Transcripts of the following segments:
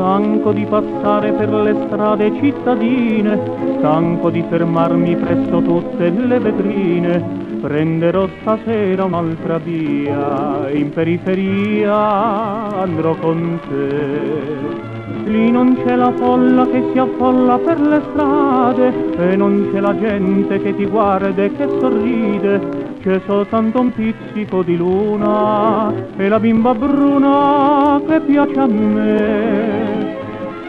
stanco di passare per le strade cittadine, stanco di fermarmi presso tutte le vetrine, prenderò stasera un'altra via, in periferia andrò con te. Lì non c'è la folla che si affolla per le strade e non c'è la gente che ti guarda e che sorride, c'è soltanto un pizzico di luna e la bimba bruna che piace a me.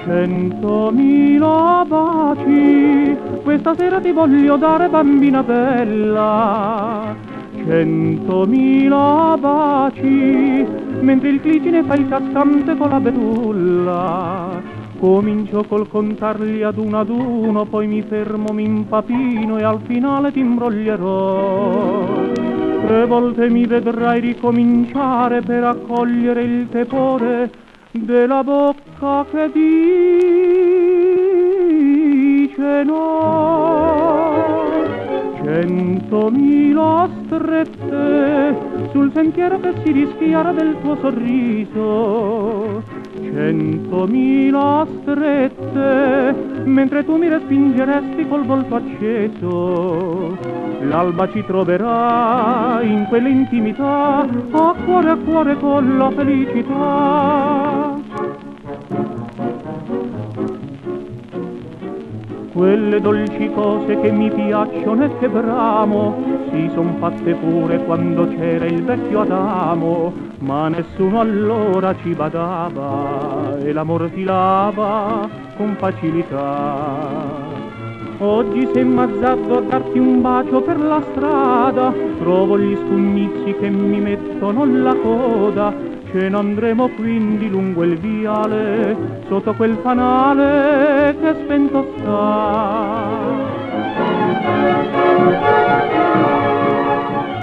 Centomila baci, questa sera ti voglio dare bambina bella. Centomila baci, mentre il clicine fa il cascante con la betulla. Comincio col contarli ad uno ad uno, poi mi fermo, mi impapino e al finale ti imbroglierò. Tre volte mi vedrai ricominciare per accogliere il tepore della bocca che dice no. Centomila strette sul sentiero che si rischiara del tuo sorriso. Centomila strette mentre tu mi respingeresti col volto acceso. L'alba ci troverà in quell'intimità, a cuore a cuore con la felicità. Quelle dolci cose che mi piacciono e che bramo si son fatte pure quando c'era il vecchio Adamo, ma nessuno allora ci badava e l'amor filava con facilità. Oggi se m'azzardo a darti un bacio per la strada, trovo gli scugnizi che mi mettono la coda, ce ne andremo quindi lungo il viale, sotto quel fanale che spento sta.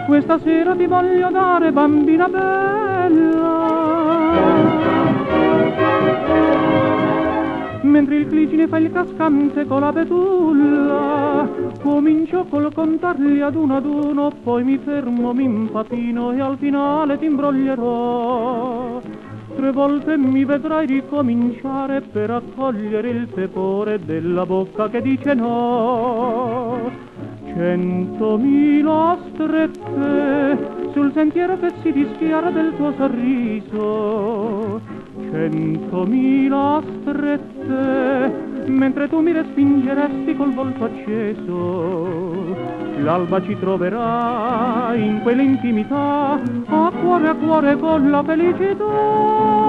Questa sera ti voglio dare bambina bella. Mentre il clicine fa il cascante con la betulla, comincio col contarli ad uno ad uno, poi mi fermo, mi impapino e al finale ti imbroglierò. Tre volte mi vedrai ricominciare per accogliere il tepore della bocca che dice no. Centomila strette sul sentiero che si rischiara del tuo sorriso. Centomila strette mentre tu mi respingeresti col volto acceso. L'alba ci troverà in quell'intimità, a cuore a cuore con la felicità.